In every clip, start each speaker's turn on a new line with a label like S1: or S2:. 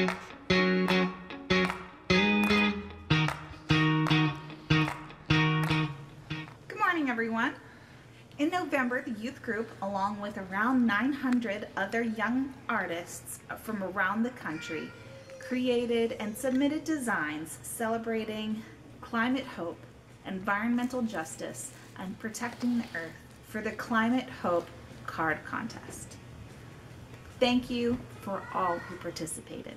S1: Good morning, everyone. In November, the youth group, along with around 900 other young artists from around the country, created and submitted designs celebrating climate hope, environmental justice, and protecting the earth for the Climate Hope Card Contest. Thank you for all who participated.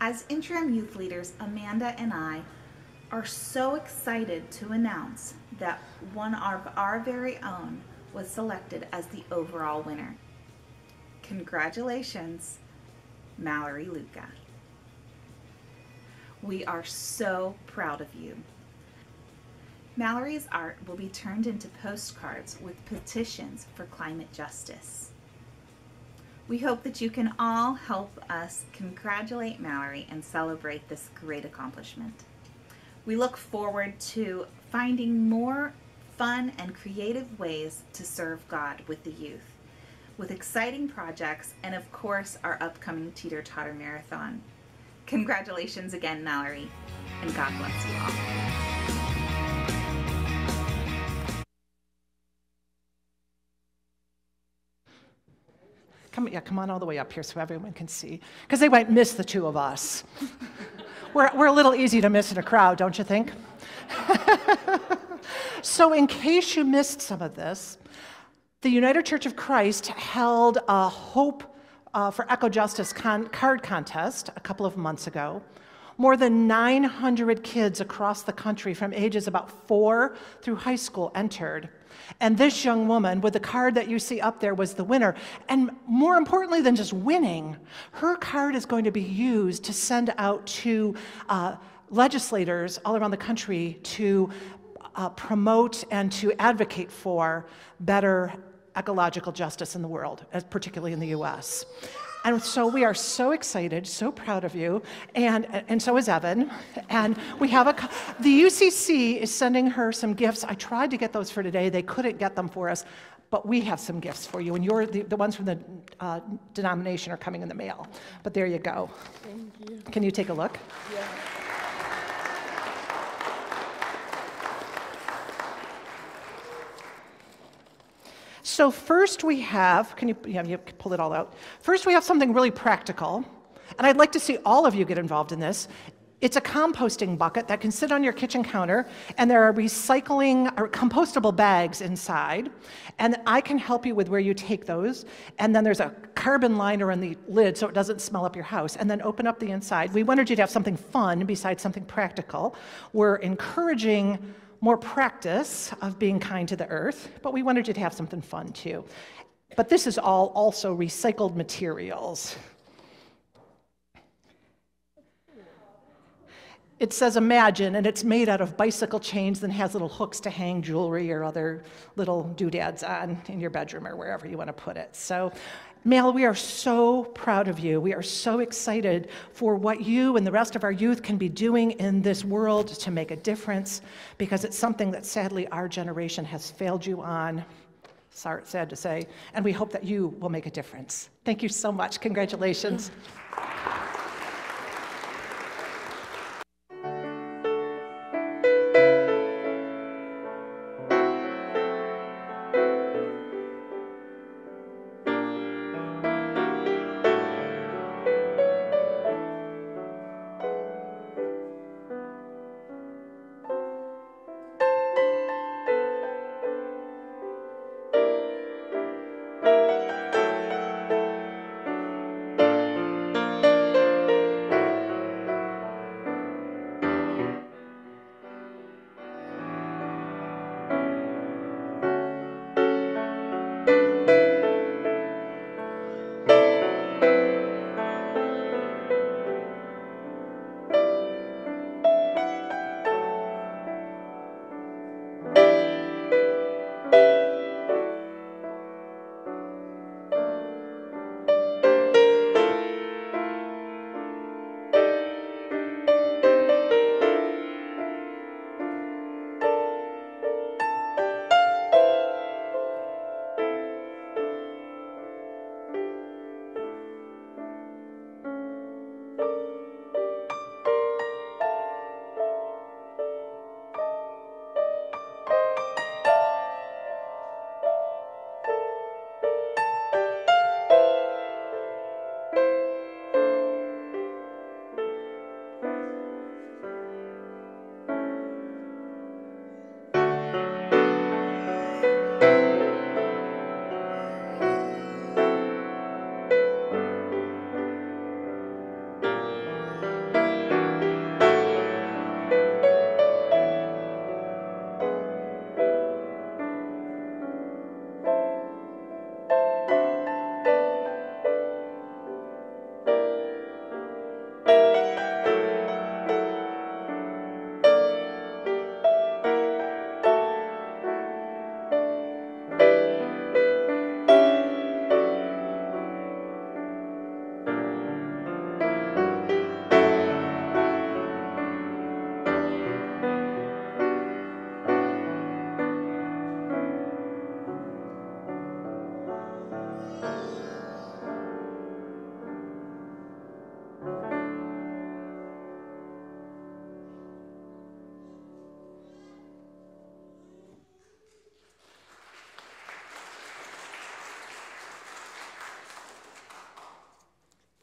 S1: As interim youth leaders, Amanda and I are so excited to announce that one of our very own was selected as the overall winner. Congratulations, Mallory Luca. We are so proud of you. Mallory's art will be turned into postcards with petitions for climate justice. We hope that you can all help us congratulate Mallory and celebrate this great accomplishment. We look forward to finding more fun and creative ways to serve God with the youth, with exciting projects, and of course, our upcoming Teeter Totter Marathon. Congratulations again, Mallory, and God bless you all.
S2: Come, yeah, come on all the way up here so everyone can see. Because they might miss the two of us. we're, we're a little easy to miss in a crowd, don't you think? so, in case you missed some of this, the United Church of Christ held a Hope uh, for Eco Justice con- card contest a couple of months ago. More than 900 kids across the country from ages about four through high school entered. And this young woman with the card that you see up there was the winner. And more importantly than just winning, her card is going to be used to send out to uh, legislators all around the country to uh, promote and to advocate for better ecological justice in the world, particularly in the US. And so we are so excited, so proud of you, and, and so is Evan. And we have a, the UCC is sending her some gifts. I tried to get those for today, they couldn't get them for us, but we have some gifts for you, and you're the, the ones from the uh, denomination are coming in the mail. But there you go.
S3: Thank you.
S2: Can you take a look?
S3: Yeah.
S2: So first we have, can you, yeah, you pull it all out? First we have something really practical, and I'd like to see all of you get involved in this. It's a composting bucket that can sit on your kitchen counter, and there are recycling or compostable bags inside. And I can help you with where you take those. And then there's a carbon liner on the lid so it doesn't smell up your house. And then open up the inside. We wanted you to have something fun besides something practical. We're encouraging more practice of being kind to the earth, but we wanted you to have something fun too. But this is all also recycled materials. It says imagine, and it's made out of bicycle chains and has little hooks to hang jewelry or other little doodads on in your bedroom or wherever you want to put it. So, Mal, we are so proud of you. We are so excited for what you and the rest of our youth can be doing in this world to make a difference because it's something that sadly our generation has failed you on. Sorry, sad to say. And we hope that you will make a difference. Thank you so much. Congratulations.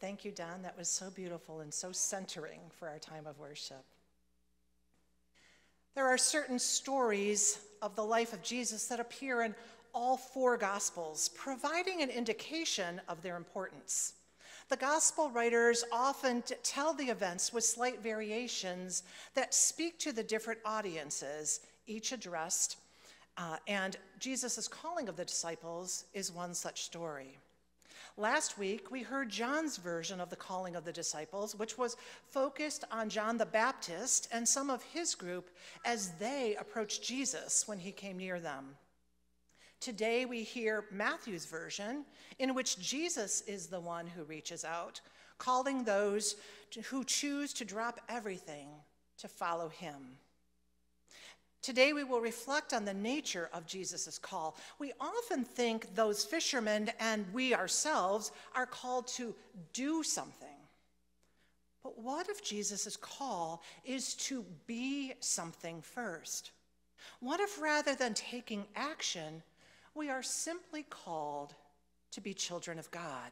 S2: Thank you, Don. That was so beautiful and so centering for our time of worship. There are certain stories of the life of Jesus that appear in all four Gospels, providing an indication of their importance. The Gospel writers often tell the events with slight variations that speak to the different audiences, each addressed, uh, and Jesus' calling of the disciples is one such story. Last week, we heard John's version of the calling of the disciples, which was focused on John the Baptist and some of his group as they approached Jesus when he came near them. Today, we hear Matthew's version, in which Jesus is the one who reaches out, calling those who choose to drop everything to follow him. Today, we will reflect on the nature of Jesus' call. We often think those fishermen and we ourselves are called to do something. But what if Jesus' call is to be something first? What if rather than taking action, we are simply called to be children of God?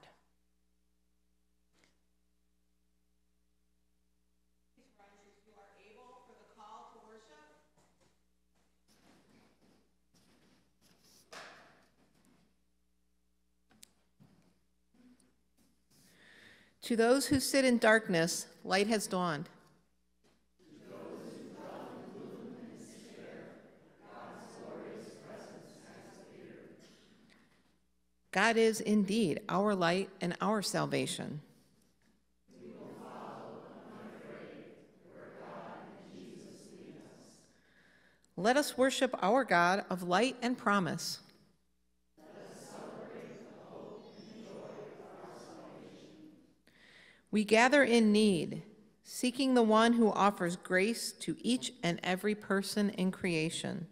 S3: To those who sit in darkness, light has dawned. God is indeed our light and our salvation. Let us worship our God of light and promise. We gather in need, seeking the one who offers grace to each and every person in creation.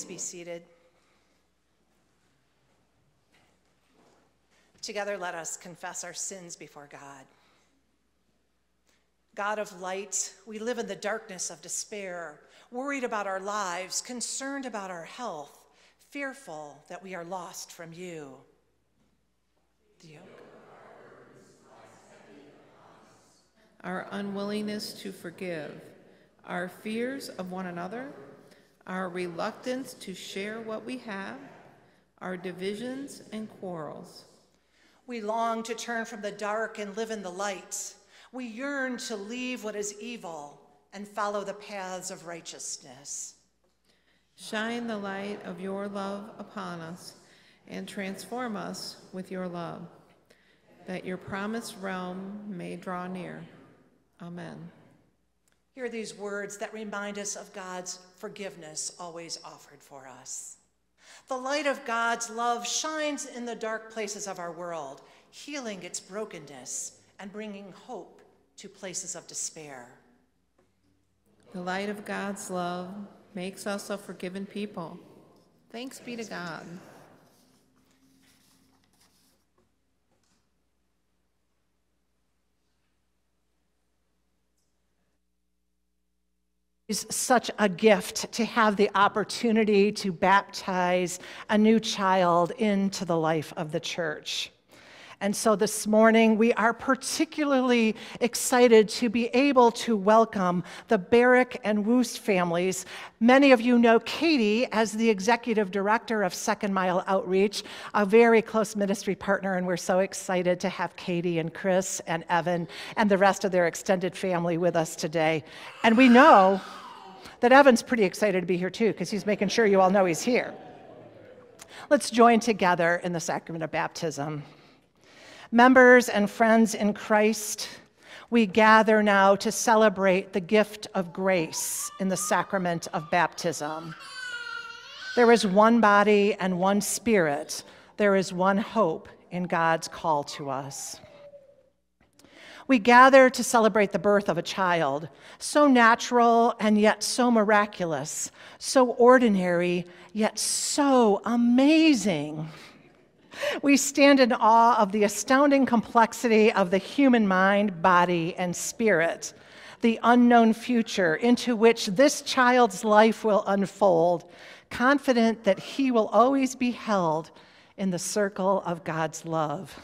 S2: Please be seated. Together, let us confess our sins before God. God of light, we live in the darkness of despair, worried about our lives, concerned about our health, fearful that we are lost from you.
S3: Our unwillingness to forgive, our fears of one another, our reluctance to share what we have, our divisions and quarrels.
S2: We long to turn from the dark and live in the light. We yearn to leave what is evil and follow the paths of righteousness.
S3: Shine the light of your love upon us and transform us with your love, that your promised realm may draw near. Amen.
S2: Hear these words that remind us of God's forgiveness always offered for us. The light of God's love shines in the dark places of our world, healing its brokenness and bringing hope to places of despair.
S3: The light of God's love makes us a forgiven people. Thanks be to God.
S2: Is such a gift to have the opportunity to baptize a new child into the life of the church. And so this morning, we are particularly excited to be able to welcome the Barrick and Woost families. Many of you know Katie as the executive director of Second Mile Outreach, a very close ministry partner, and we're so excited to have Katie and Chris and Evan and the rest of their extended family with us today. And we know that Evan's pretty excited to be here too, because he's making sure you all know he's here. Let's join together in the sacrament of baptism. Members and friends in Christ, we gather now to celebrate the gift of grace in the sacrament of baptism. There is one body and one spirit. There is one hope in God's call to us. We gather to celebrate the birth of a child, so natural and yet so miraculous, so ordinary yet so amazing. We stand in awe of the astounding complexity of the human mind, body, and spirit, the unknown future into which this child's life will unfold, confident that he will always be held in the circle of God's love.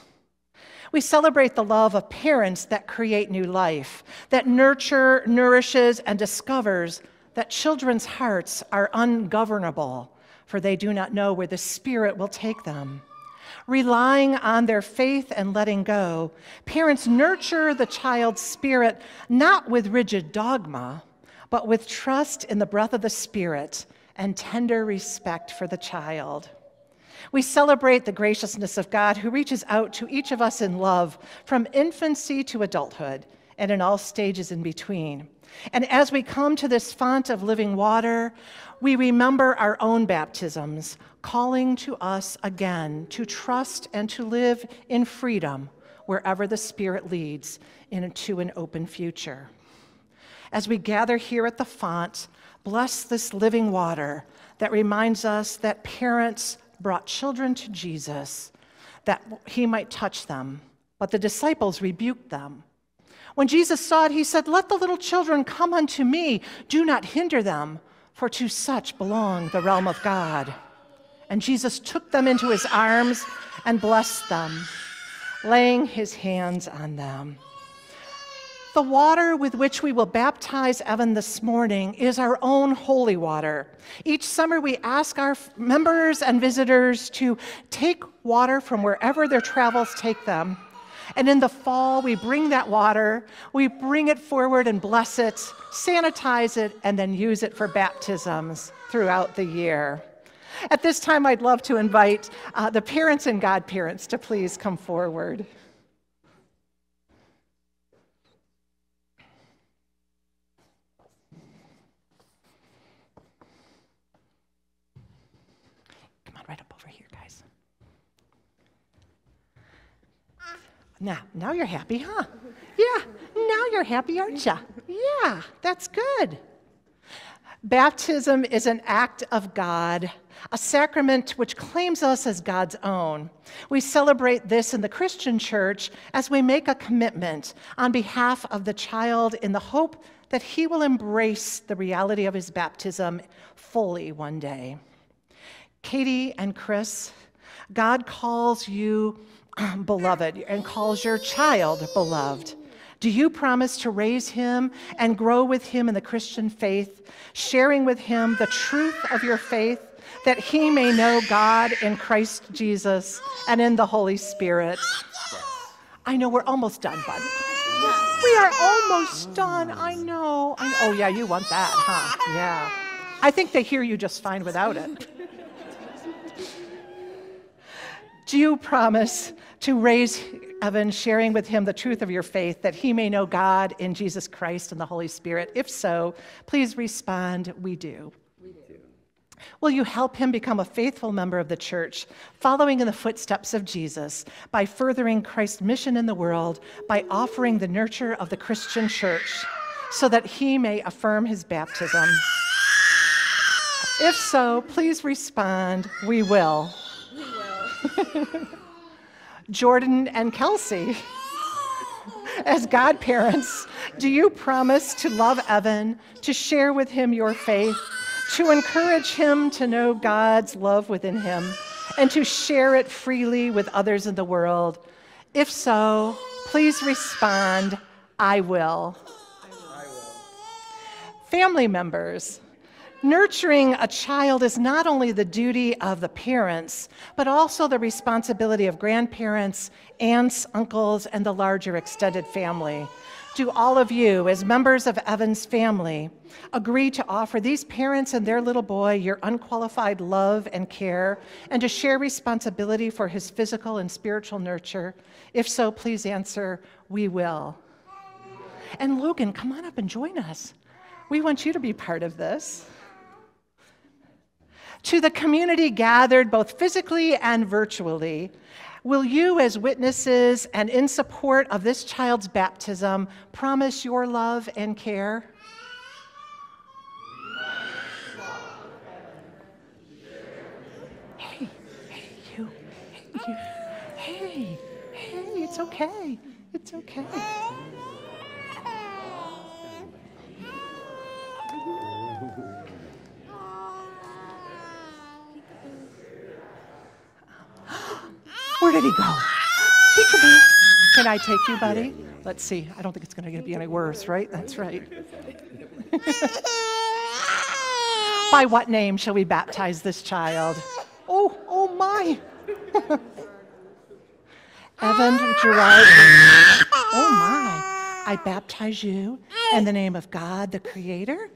S2: We celebrate the love of parents that create new life, that nurture, nourishes, and discovers that children's hearts are ungovernable, for they do not know where the Spirit will take them. Relying on their faith and letting go, parents nurture the child's spirit not with rigid dogma, but with trust in the breath of the Spirit and tender respect for the child. We celebrate the graciousness of God who reaches out to each of us in love from infancy to adulthood and in all stages in between. And as we come to this font of living water, we remember our own baptisms, calling to us again to trust and to live in freedom wherever the Spirit leads into an open future. As we gather here at the font, bless this living water that reminds us that parents brought children to Jesus that he might touch them, but the disciples rebuked them. When Jesus saw it, he said, Let the little children come unto me. Do not hinder them, for to such belong the realm of God. And Jesus took them into his arms and blessed them, laying his hands on them. The water with which we will baptize Evan this morning is our own holy water. Each summer, we ask our members and visitors to take water from wherever their travels take them. And in the fall, we bring that water, we bring it forward and bless it, sanitize it, and then use it for baptisms throughout the year. At this time, I'd love to invite uh, the parents and godparents to please come forward. Now, now you're happy, huh? Yeah, now you're happy, aren't you? Yeah, that's good. Baptism is an act of God, a sacrament which claims us as God's own. We celebrate this in the Christian church as we make a commitment on behalf of the child in the hope that he will embrace the reality of his baptism fully one day. Katie and Chris, God calls you beloved and calls your child beloved. Do you promise to raise him and grow with him in the Christian faith, sharing with him the truth of your faith, that he may know God in Christ Jesus and in the Holy Spirit? I know we're almost done, bud. We are almost done. I know. I know. Oh, yeah, you want that, huh? Yeah. I think they hear you just fine without it. Do you promise to raise Evan, sharing with him the truth of your faith that he may know God in Jesus Christ and the Holy Spirit? If so, please respond, We do. We do. Will you help him become a faithful member of the church, following in the footsteps of Jesus by furthering Christ's mission in the world, by offering the nurture of the Christian church, so that he may affirm his baptism? If so, please respond, We will. Jordan and Kelsey. As godparents, do you promise to love Evan, to share with him your faith, to encourage him to know God's love within him, and to share it freely with others in the world? If so, please respond, I will. I will. Family members, Nurturing a child is not only the duty of the parents, but also the responsibility of grandparents, aunts, uncles, and the larger extended family. Do all of you, as members of Evan's family, agree to offer these parents and their little boy your unqualified love and care and to share responsibility for his physical and spiritual nurture? If so, please answer, We will. And Logan, come on up and join us. We want you to be part of this to the community gathered both physically and virtually, will you, as witnesses and in support of this child's baptism, promise your love and care? Hey, hey, you, hey, you, hey, hey, it's okay, it's okay. Where did he go? Peekaboo. Can I take you, buddy? Let's see. I don't think it's going to be any worse, right? That's right. By what name shall we baptize this child? Oh, oh my. Evan Gerard. Oh my. I baptize you in the name of God the Creator,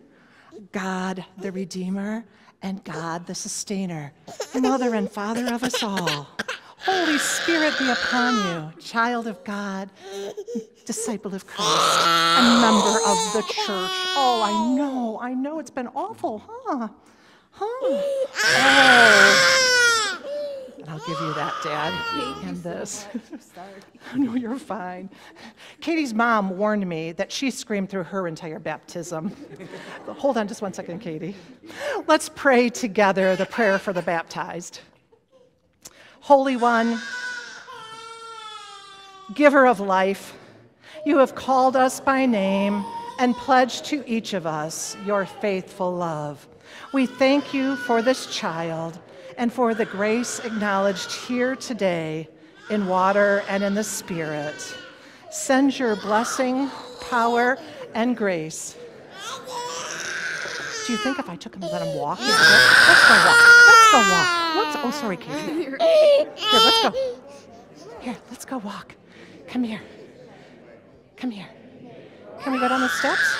S2: God the Redeemer, and God the Sustainer, Mother and Father of us all. Holy Spirit be upon you, child of God, disciple of Christ, a member of the church. Oh, I know, I know it's been awful, huh? Huh? Oh. And I'll give you that, Dad, and this. Sorry. no, you're fine. Katie's mom warned me that she screamed through her entire baptism. Hold on just one second, Katie. Let's pray together the prayer for the baptized. Holy One, giver of life, you have called us by name and pledged to each of us your faithful love. We thank you for this child and for the grace acknowledged here today in water and in the Spirit. Send your blessing, power, and grace. Do you think if I took him and let him walk? Let's go walk. Let's go walk. Let's, oh, sorry, Katie. Here, let's go. Here, let's go walk. Come here. Come here. Can we go down the steps?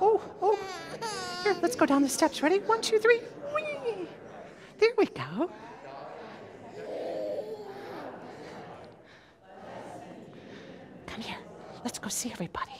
S2: Oh, oh. Here, let's go down the steps. Ready? One, two, three. Whee! There we go. Come here. Let's go see everybody.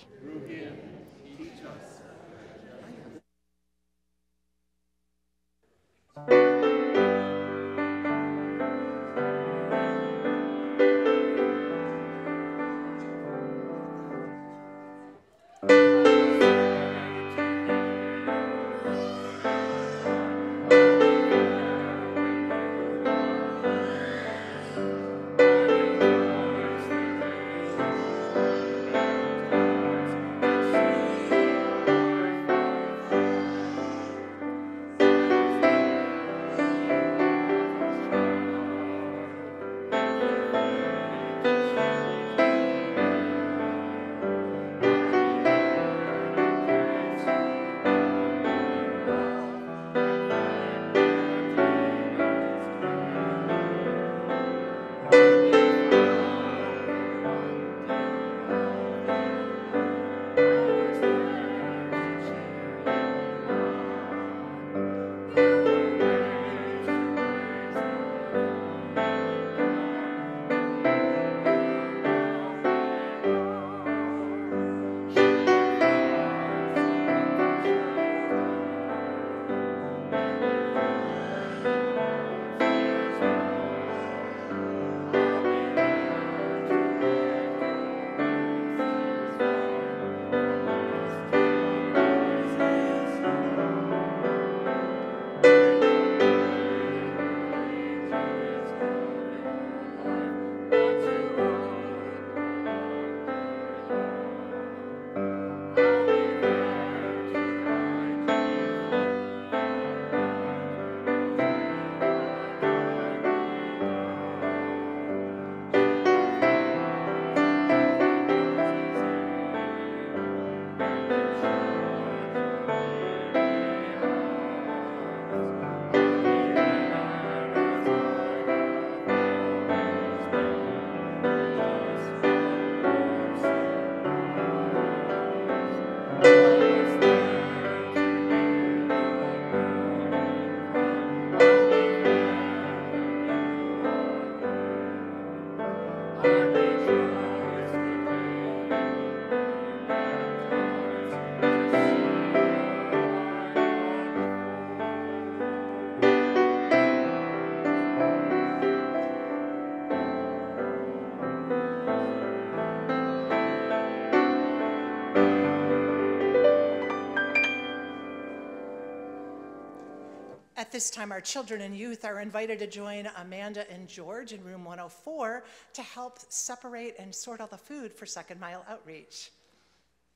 S2: This time, our children and youth are invited to join Amanda and George in room 104 to help separate and sort all the food for Second Mile Outreach.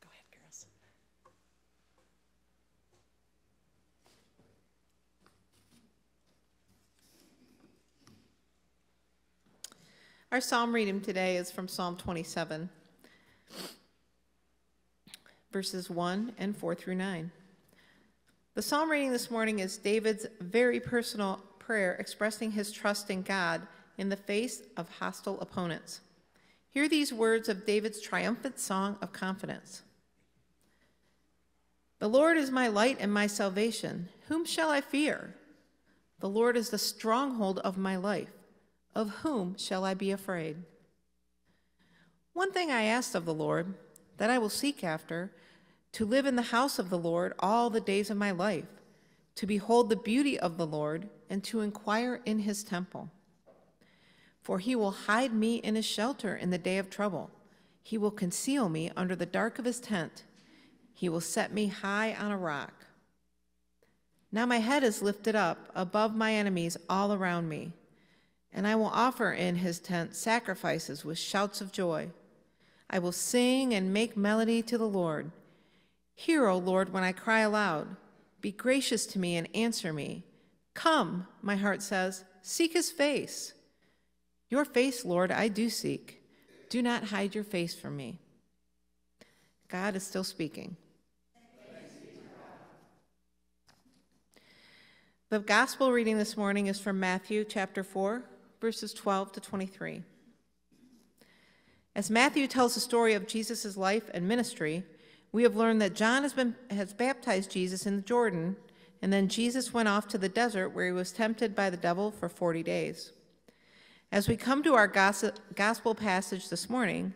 S2: Go ahead, girls.
S3: Our psalm reading today is from Psalm 27, verses 1 and 4 through 9. The psalm reading this morning is David's very personal prayer expressing his trust in God in the face of hostile opponents. Hear these words of David's triumphant song of confidence. The Lord is my light and my salvation. Whom shall I fear? The Lord is the stronghold of my life. Of whom shall I be afraid? One thing I asked of the Lord, that I will seek after, to live in the house of the Lord all the days of my life, to behold the beauty of the Lord, and to inquire in his temple. For he will hide me in his shelter in the day of trouble. He will conceal me under the dark of his tent. He will set me high on a rock. Now my head is lifted up above my enemies all around me and I will offer in his tent sacrifices with shouts of joy. I will sing and make melody to the Lord. Hear, O Lord, when I cry aloud. Be gracious to me and answer me. Come, my heart says, seek his face. Your face, Lord, I do seek. Do not hide your face from me. God is still speaking. The gospel reading this morning is from Matthew chapter 4, verses 12 to 23. As Matthew tells the story of Jesus' life and ministry, we have learned that John has, been, has baptized Jesus in the Jordan, and then Jesus went off to the desert where he was tempted by the devil for 40 days. As we come to our gospel passage this morning,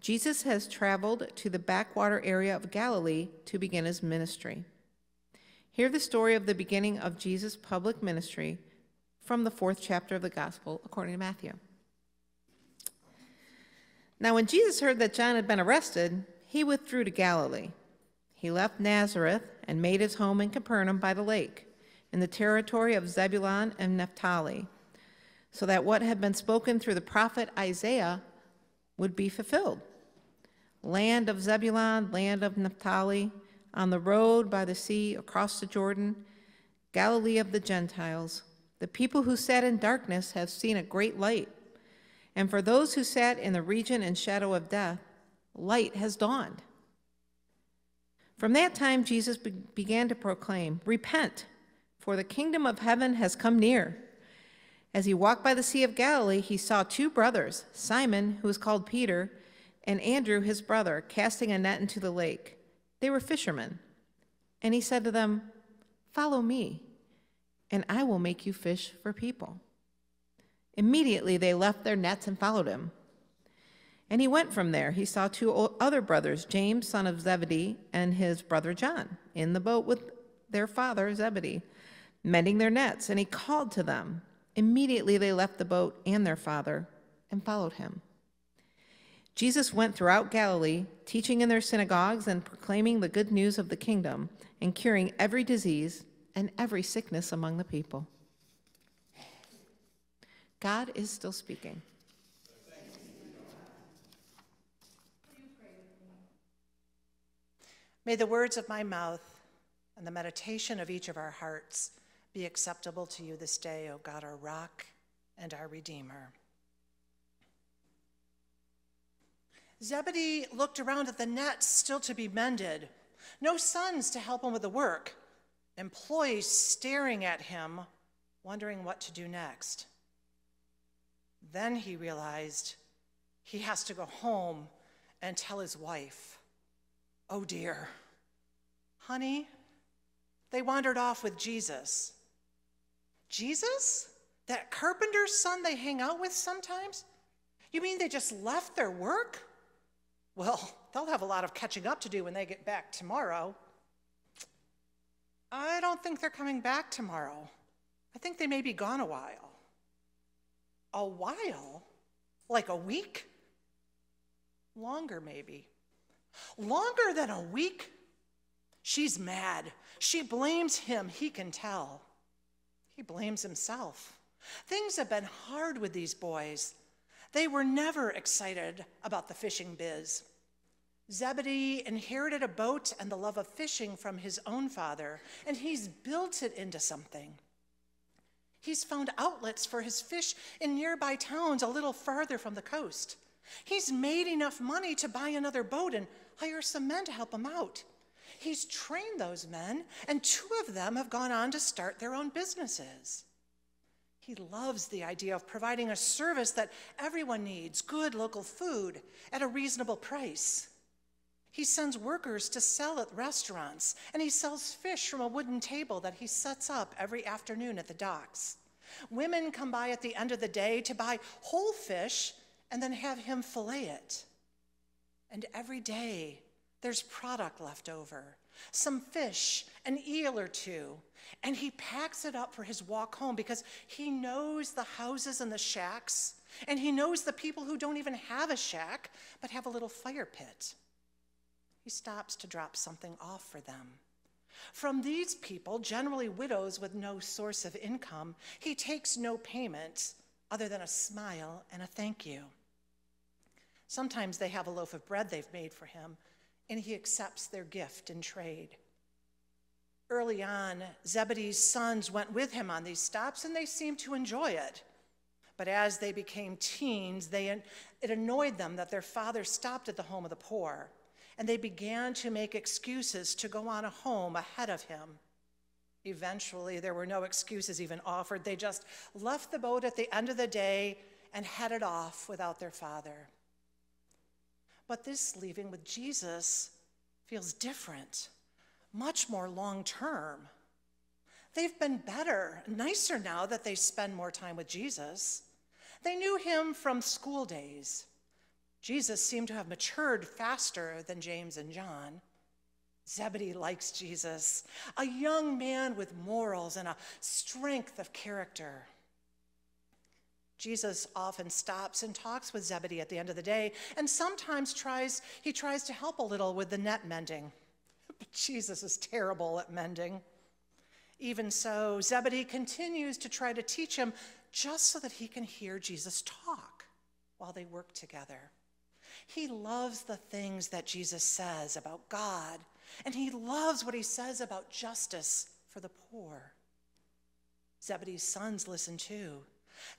S3: Jesus has traveled to the backwater area of Galilee to begin his ministry. Hear the story of the beginning of Jesus' public ministry from the fourth chapter of the Gospel according to Matthew. Now, when Jesus heard that John had been arrested, he withdrew to Galilee. He left Nazareth and made his home in Capernaum by the lake, in the territory of Zebulun and Naphtali, so that what had been spoken through the prophet Isaiah would be fulfilled. Land of Zebulun, land of Naphtali, on the road by the sea across the Jordan, Galilee of the Gentiles. The people who sat in darkness have seen a great light. And for those who sat in the region and shadow of death, light has dawned. From that time, Jesus be began to proclaim, Repent, for the kingdom of heaven has come near. As he walked by the Sea of Galilee, he saw two brothers, Simon, who was called Peter, and Andrew, his brother, casting a net into the lake. They were fishermen. And he said to them, Follow me and I will make you fish for people. Immediately they left their nets and followed him. And he went from there. He saw two other brothers, James, son of Zebedee, and his brother John, in the boat with their father Zebedee, mending their nets. And he called to them. Immediately they left the boat and their father and followed him. Jesus went throughout Galilee, teaching in their synagogues and proclaiming the good news of the kingdom and curing every disease and every sickness among the people. God is still speaking.
S2: May the words of my mouth and the meditation of each of our hearts be acceptable to you this day, O God, our rock and our redeemer. Zebedee looked around at the nets still to be mended, no sons to help him with the work employees staring at him, wondering what to do next. Then he realized he has to go home and tell his wife, Oh dear, honey, they wandered off with Jesus. Jesus? That carpenter's son they hang out with sometimes? You mean they just left their work? Well, they'll have a lot of catching up to do when they get back tomorrow. I don't think they're coming back tomorrow. I think they may be gone a while. A while? Like a week? Longer, maybe. Longer than a week? She's mad. She blames him, he can tell. He blames himself. Things have been hard with these boys. They were never excited about the fishing biz. Zebedee inherited a boat and the love of fishing from his own father, and he's built it into something. He's found outlets for his fish in nearby towns a little farther from the coast. He's made enough money to buy another boat and hire some men to help him out. He's trained those men, and two of them have gone on to start their own businesses. He loves the idea of providing a service that everyone needs good local food at a reasonable price. He sends workers to sell at restaurants, and he sells fish from a wooden table that he sets up every afternoon at the docks. Women come by at the end of the day to buy whole fish and then have him fillet it. And every day, there's product left over some fish, an eel or two, and he packs it up for his walk home because he knows the houses and the shacks, and he knows the people who don't even have a shack but have a little fire pit he stops to drop something off for them. From these people, generally widows with no source of income, he takes no payment other than a smile and a thank you. Sometimes they have a loaf of bread they've made for him, and he accepts their gift in trade. Early on, Zebedee's sons went with him on these stops, and they seemed to enjoy it. But as they became teens, they, it annoyed them that their father stopped at the home of the poor and they began to make excuses to go on a home ahead of him. Eventually, there were no excuses even offered. They just left the boat at the end of the day and headed off without their father. But this leaving with Jesus feels different, much more long term. They've been better, nicer now that they spend more time with Jesus. They knew him from school days. Jesus seemed to have matured faster than James and John. Zebedee likes Jesus, a young man with morals and a strength of character. Jesus often stops and talks with Zebedee at the end of the day, and sometimes tries, he tries to help a little with the net mending. But Jesus is terrible at mending. Even so, Zebedee continues to try to teach him just so that he can hear Jesus talk while they work together. He loves the things that Jesus says about God, and he loves what he says about justice for the poor. Zebedee's sons listen too.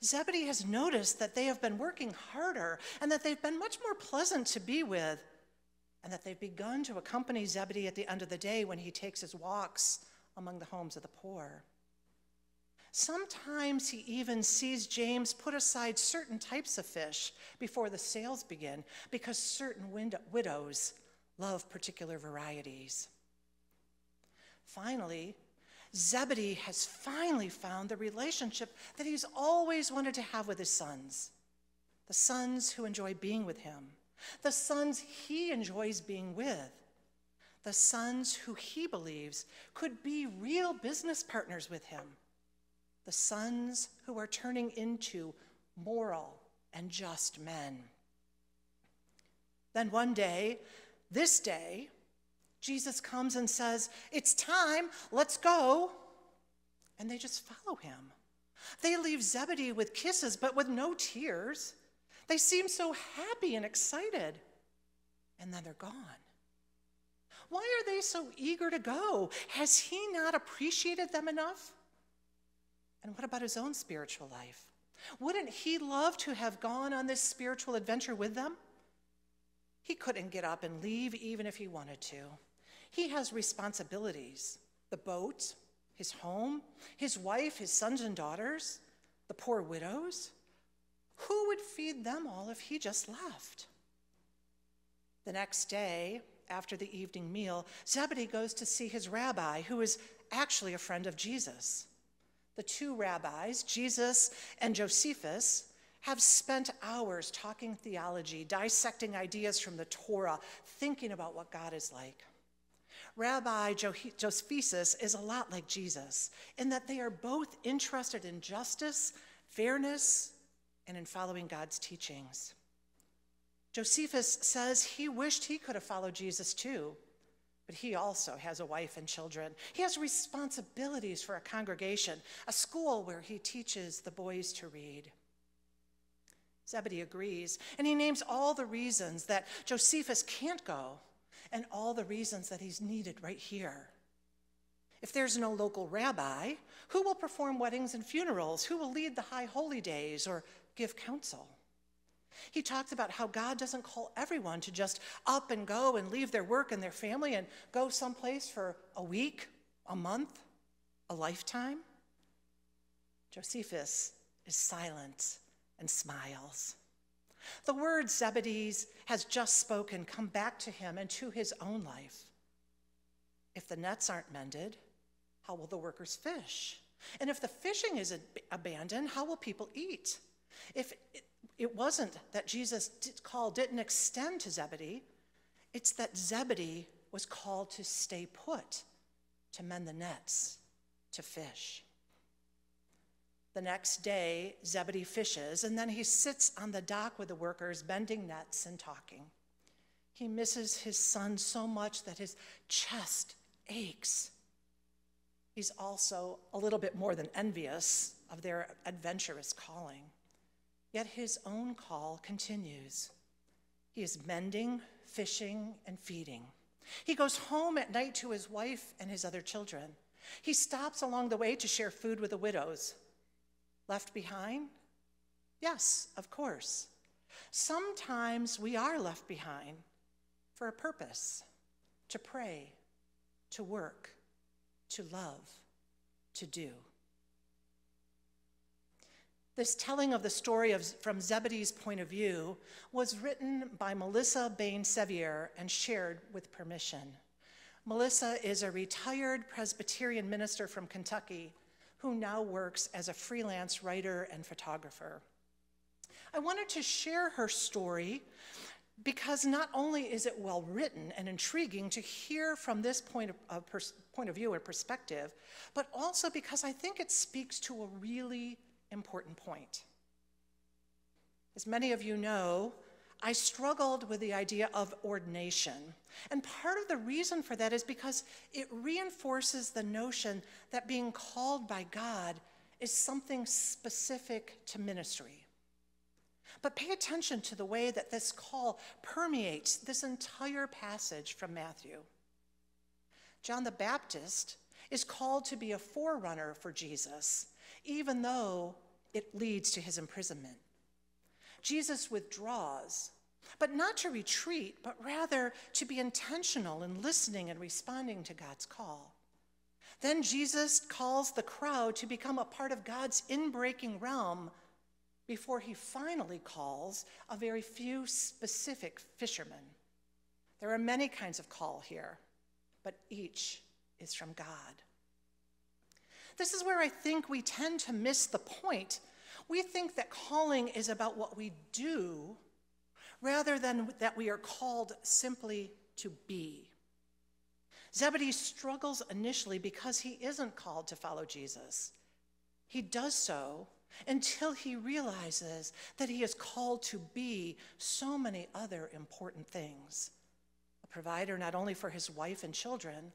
S2: Zebedee has noticed that they have been working harder and that they've been much more pleasant to be with, and that they've begun to accompany Zebedee at the end of the day when he takes his walks among the homes of the poor. Sometimes he even sees James put aside certain types of fish before the sales begin because certain widows love particular varieties. Finally, Zebedee has finally found the relationship that he's always wanted to have with his sons. The sons who enjoy being with him, the sons he enjoys being with, the sons who he believes could be real business partners with him. The sons who are turning into moral and just men. Then one day, this day, Jesus comes and says, It's time, let's go. And they just follow him. They leave Zebedee with kisses, but with no tears. They seem so happy and excited. And then they're gone. Why are they so eager to go? Has he not appreciated them enough? And what about his own spiritual life? Wouldn't he love to have gone on this spiritual adventure with them? He couldn't get up and leave even if he wanted to. He has responsibilities the boat, his home, his wife, his sons and daughters, the poor widows. Who would feed them all if he just left? The next day, after the evening meal, Zebedee goes to see his rabbi, who is actually a friend of Jesus. The two rabbis, Jesus and Josephus, have spent hours talking theology, dissecting ideas from the Torah, thinking about what God is like. Rabbi Josephus is a lot like Jesus in that they are both interested in justice, fairness, and in following God's teachings. Josephus says he wished he could have followed Jesus too, but he also has a wife and children. He has responsibilities for a congregation, a school where he teaches the boys to read. Zebedee agrees, and he names all the reasons that Josephus can't go and all the reasons that he's needed right here. If there's no local rabbi, who will perform weddings and funerals? Who will lead the high holy days or give counsel? He talks about how God doesn't call everyone to just up and go and leave their work and their family and go someplace for a week, a month, a lifetime. Josephus is silent and smiles. The words Zebedee has just spoken come back to him and to his own life. If the nets aren't mended, how will the workers fish? And if the fishing is abandoned, how will people eat? If it wasn't that Jesus' call didn't extend to Zebedee, it's that Zebedee was called to stay put, to mend the nets, to fish. The next day, Zebedee fishes, and then he sits on the dock with the workers, bending nets and talking. He misses his son so much that his chest aches. He's also a little bit more than envious of their adventurous calling. Yet his own call continues. He is mending, fishing, and feeding. He goes home at night to his wife and his other children. He stops along the way to share food with the widows. Left behind? Yes, of course. Sometimes we are left behind for a purpose to pray, to work, to love, to do. This telling of the story of, from Zebedee's point of view was written by Melissa Bane Sevier and shared with permission. Melissa is a retired Presbyterian minister from Kentucky who now works as a freelance writer and photographer. I wanted to share her story because not only is it well written and intriguing to hear from this point of, of pers- point of view or perspective, but also because I think it speaks to a really important point. As many of you know, I struggled with the idea of ordination. And part of the reason for that is because it reinforces the notion that being called by God is something specific to ministry. But pay attention to the way that this call permeates this entire passage from Matthew. John the Baptist is called to be a forerunner for Jesus, even though it leads to his imprisonment. Jesus withdraws, but not to retreat, but rather to be intentional in listening and responding to God's call. Then Jesus calls the crowd to become a part of God's inbreaking realm before he finally calls a very few specific fishermen. There are many kinds of call here, but each is from God. This is where I think we tend to miss the point we think that calling is about what we do rather than that we are called simply to be. Zebedee struggles initially because he isn't called to follow Jesus. He does so until he realizes that he is called to be so many other important things a provider not only for his wife and children,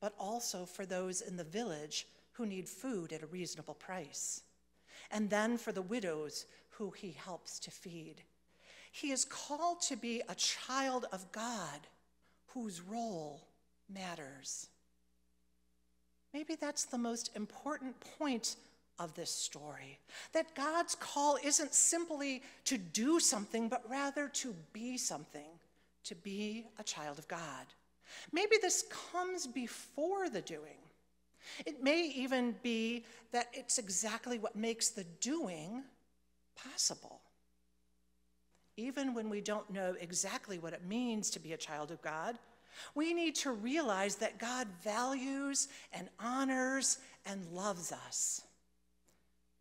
S2: but also for those in the village who need food at a reasonable price and then for the widows who he helps to feed. He is called to be a child of God whose role matters. Maybe that's the most important point of this story that God's call isn't simply to do something, but rather to be something, to be a child of God. Maybe this comes before the doing. It may even be that it's exactly what makes the doing possible. Even when we don't know exactly what it means to be a child of God, we need to realize that God values and honors and loves us.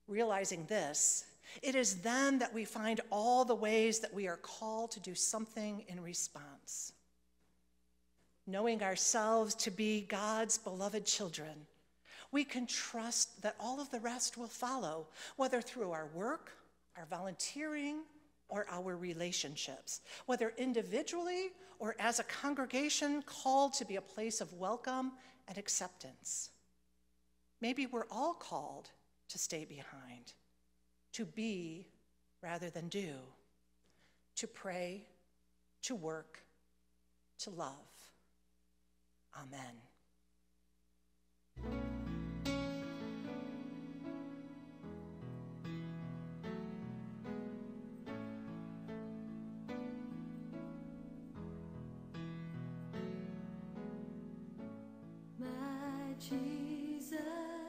S2: Realizing this, it is then that we find all the ways that we are called to do something in response. Knowing ourselves to be God's beloved children, we can trust that all of the rest will follow, whether through our work, our volunteering, or our relationships, whether individually or as a congregation called to be a place of welcome and acceptance. Maybe we're all called to stay behind, to be rather than do, to pray, to work, to love. Amen.
S4: Jesus,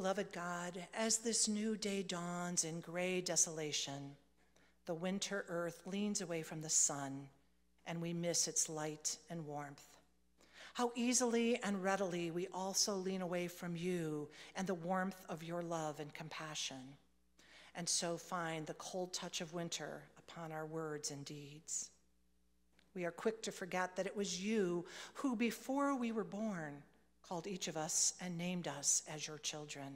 S2: Beloved God, as this new day dawns in gray desolation, the winter earth leans away from the sun, and we miss its light and warmth. How easily and readily we also lean away from you and the warmth of your love and compassion, and so find the cold touch of winter upon our words and deeds. We are quick to forget that it was you who, before we were born, called each of us and named us as your children.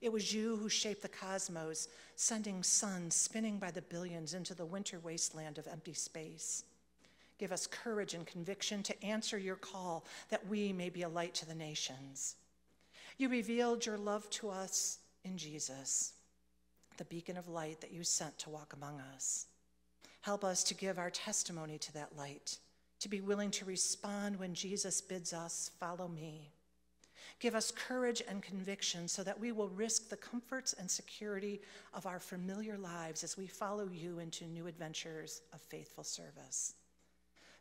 S2: It was you who shaped the cosmos, sending suns spinning by the billions into the winter wasteland of empty space. Give us courage and conviction to answer your call that we may be a light to the nations. You revealed your love to us in Jesus, the beacon of light that you sent to walk among us. Help us to give our testimony to that light, to be willing to respond when Jesus bids us, Follow me. Give us courage and conviction so that we will risk the comforts and security of our familiar lives as we follow you into new adventures of faithful service.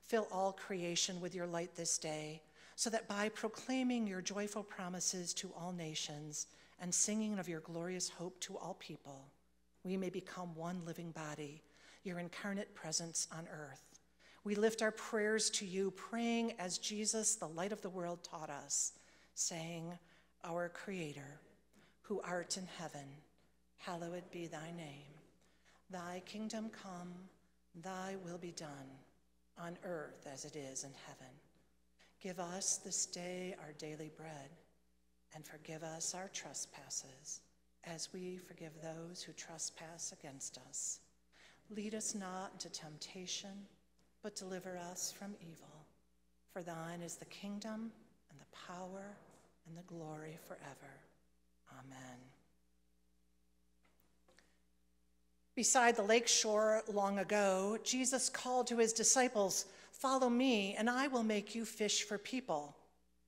S2: Fill all creation with your light this day, so that by proclaiming your joyful promises to all nations and singing of your glorious hope to all people, we may become one living body, your incarnate presence on earth. We lift our prayers to you, praying as Jesus, the light of the world, taught us, saying, Our Creator, who art in heaven, hallowed be thy name. Thy kingdom come, thy will be done on earth as it is in heaven. Give us this day our daily bread, and forgive us our trespasses, as we forgive those who trespass against us. Lead us not into temptation, but deliver us from evil. For thine is the kingdom, and the power, and the glory forever. Amen. Beside the lake shore long ago, Jesus called to his disciples, Follow me, and I will make you fish for people.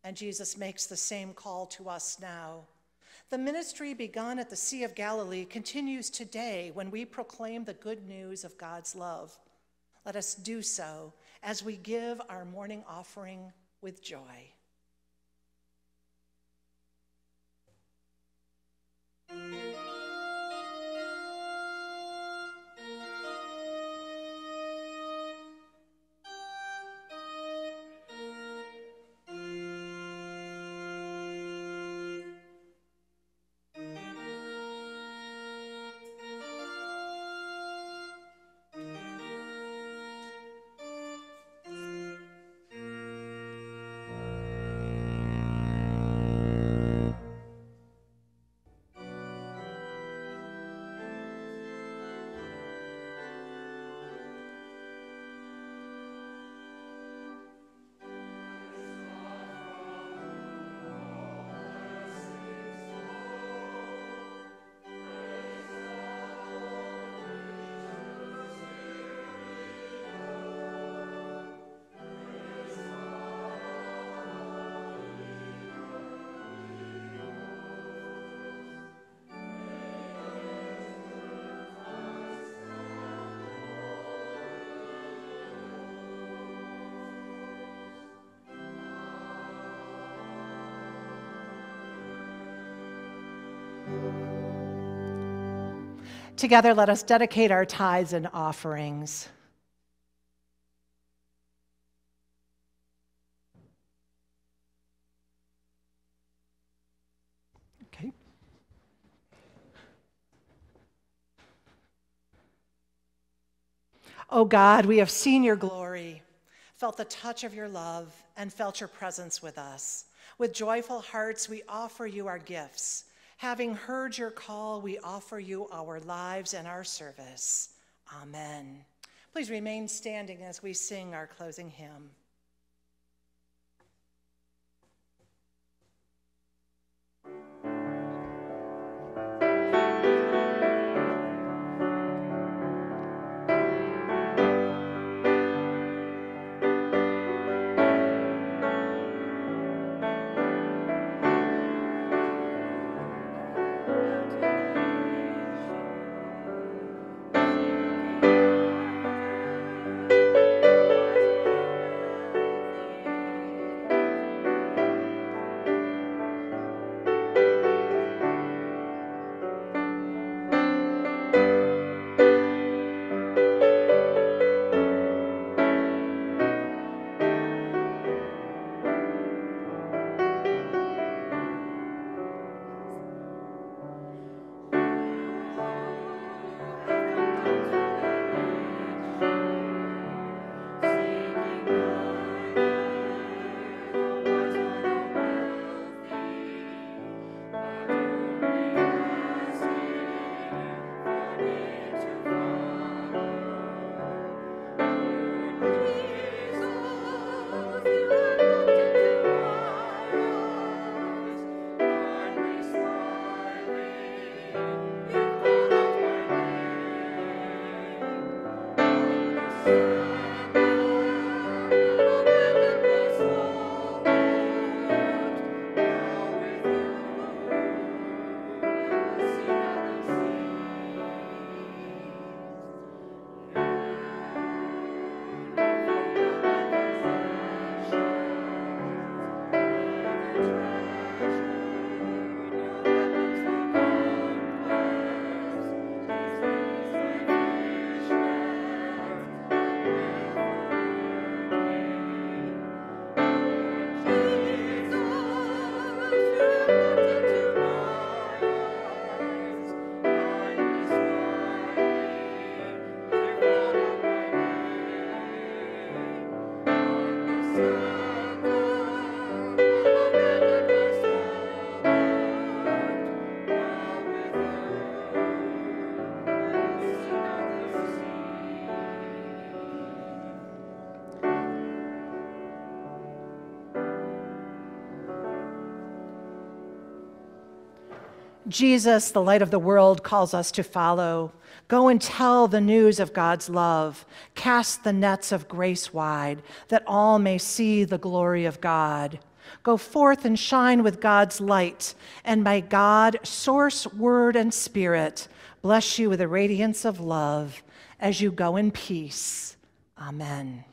S2: And Jesus makes the same call to us now. The ministry begun at the Sea of Galilee continues today when we proclaim the good news of God's love. Let us do so as we give our morning offering with joy. Together, let us dedicate our tithes and offerings. Okay. Oh God, we have seen your glory, felt the touch of your love, and felt your presence with us. With joyful hearts, we offer you our gifts. Having heard your call, we offer you our lives and our service. Amen. Please remain standing as we sing our closing hymn. Jesus, the light of the world, calls us to follow. Go and tell the news of God's love. Cast the nets of grace wide, that all may see the glory of God. Go forth and shine with God's light, and may God, source, word, and spirit, bless you with the radiance of love as you go in peace. Amen.